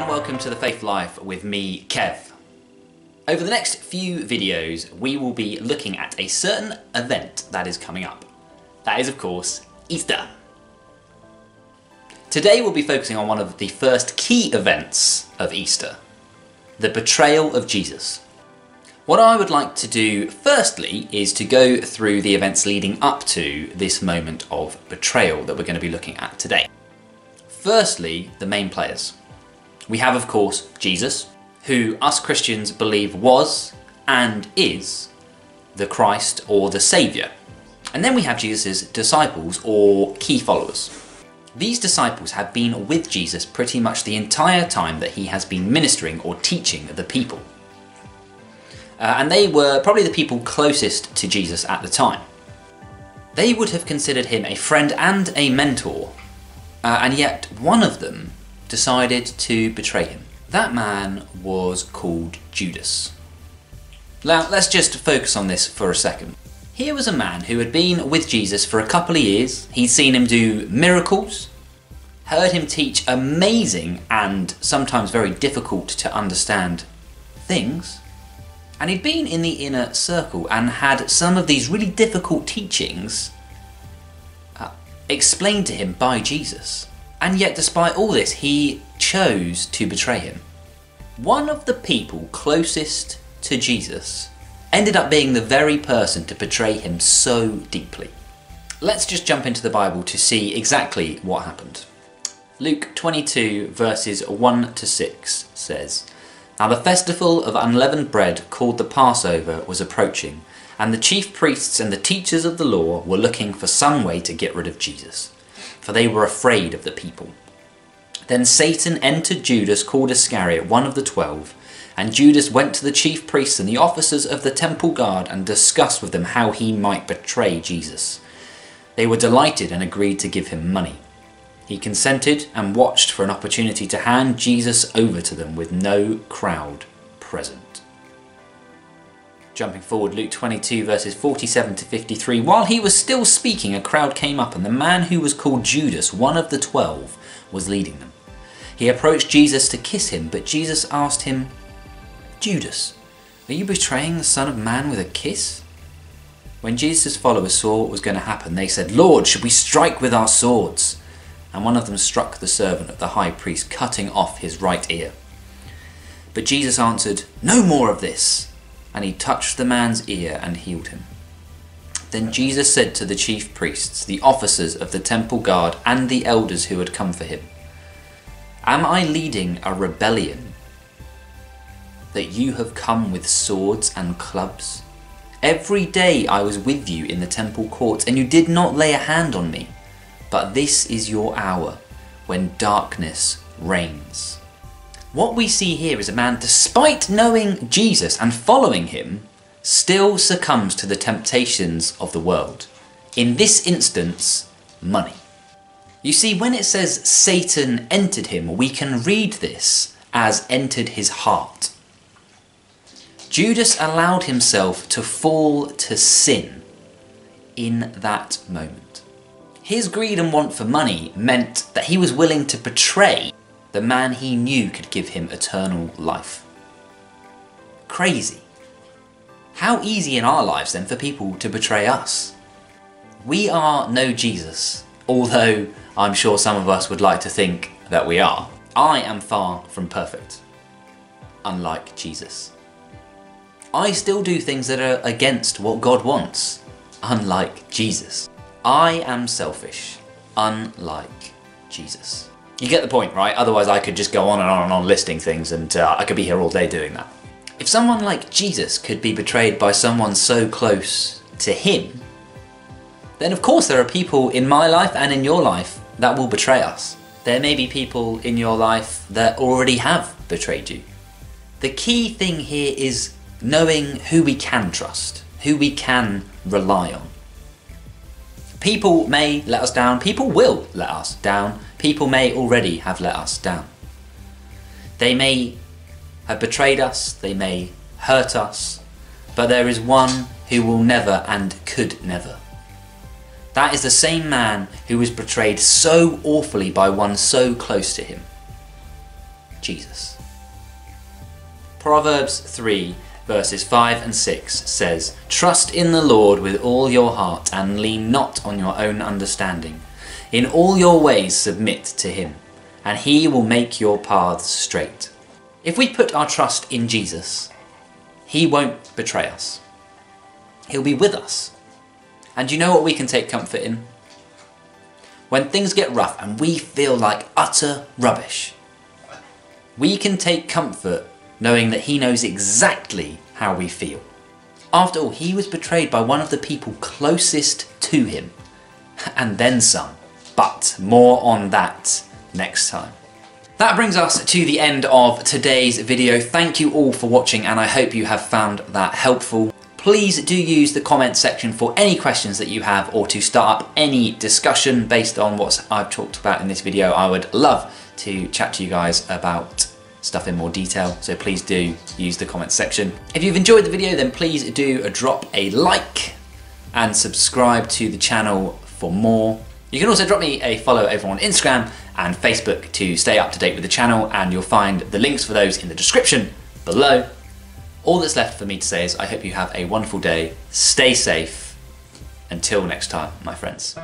and welcome to the Faith Life with me, Kev. Over the next few videos, we will be looking at a certain event that is coming up. That is, of course, Easter. Today we'll be focusing on one of the first key events of Easter the betrayal of Jesus. What I would like to do firstly is to go through the events leading up to this moment of betrayal that we're going to be looking at today. Firstly, the main players. We have, of course, Jesus, who us Christians believe was and is the Christ or the Saviour. And then we have Jesus' disciples or key followers. These disciples have been with Jesus pretty much the entire time that he has been ministering or teaching the people. Uh, and they were probably the people closest to Jesus at the time. They would have considered him a friend and a mentor, uh, and yet one of them decided to betray him. That man was called Judas. Now, let's just focus on this for a second. Here was a man who had been with Jesus for a couple of years. He'd seen him do miracles, heard him teach amazing and sometimes very difficult to understand things, and he'd been in the inner circle and had some of these really difficult teachings uh, explained to him by Jesus. And yet, despite all this, he chose to betray him. One of the people closest to Jesus ended up being the very person to betray him so deeply. Let's just jump into the Bible to see exactly what happened. Luke 22, verses 1 to 6 says, Now the festival of unleavened bread, called the Passover, was approaching, and the chief priests and the teachers of the law were looking for some way to get rid of Jesus for they were afraid of the people. Then Satan entered Judas, called Iscariot, one of the twelve. And Judas went to the chief priests and the officers of the temple guard and discussed with them how he might betray Jesus. They were delighted and agreed to give him money. He consented and watched for an opportunity to hand Jesus over to them with no crowd present. Jumping forward, Luke 22, verses 47 to 53. While he was still speaking, a crowd came up, and the man who was called Judas, one of the twelve, was leading them. He approached Jesus to kiss him, but Jesus asked him, Judas, are you betraying the Son of Man with a kiss? When Jesus' followers saw what was going to happen, they said, Lord, should we strike with our swords? And one of them struck the servant of the high priest, cutting off his right ear. But Jesus answered, No more of this and he touched the man's ear and healed him. Then Jesus said to the chief priests, the officers of the temple guard, and the elders who had come for him, Am I leading a rebellion that you have come with swords and clubs? Every day I was with you in the temple courts, and you did not lay a hand on me. But this is your hour when darkness reigns. What we see here is a man, despite knowing Jesus and following him, still succumbs to the temptations of the world. In this instance, money. You see, when it says Satan entered him, we can read this as entered his heart. Judas allowed himself to fall to sin in that moment. His greed and want for money meant that he was willing to betray the man he knew could give him eternal life. Crazy. How easy in our lives then for people to betray us? We are no Jesus, although I'm sure some of us would like to think that we are. I am far from perfect, unlike Jesus. I still do things that are against what God wants, unlike Jesus. I am selfish, unlike Jesus. You get the point, right? Otherwise I could just go on and on and on listing things and uh, I could be here all day doing that. If someone like Jesus could be betrayed by someone so close to him, then of course there are people in my life and in your life that will betray us. There may be people in your life that already have betrayed you. The key thing here is knowing who we can trust, who we can rely on. People may let us down, people will let us down, people may already have let us down. They may have betrayed us, they may hurt us, but there is one who will never and could never. That is the same man who was betrayed so awfully by one so close to him. Jesus. Proverbs 3 verses 5 and 6 says, Trust in the Lord with all your heart and lean not on your own understanding. In all your ways submit to him, and he will make your paths straight. If we put our trust in Jesus, he won't betray us. He'll be with us. And you know what we can take comfort in? When things get rough and we feel like utter rubbish, we can take comfort knowing that he knows exactly how we feel. After all, he was betrayed by one of the people closest to him, and then some. But more on that next time. That brings us to the end of today's video. Thank you all for watching and I hope you have found that helpful. Please do use the comment section for any questions that you have or to start up any discussion based on what I've talked about in this video. I would love to chat to you guys about stuff in more detail, so please do use the comment section. If you've enjoyed the video, then please do drop a like and subscribe to the channel for more. You can also drop me a follow over on Instagram and Facebook to stay up to date with the channel, and you'll find the links for those in the description below. All that's left for me to say is I hope you have a wonderful day, stay safe, until next time, my friends.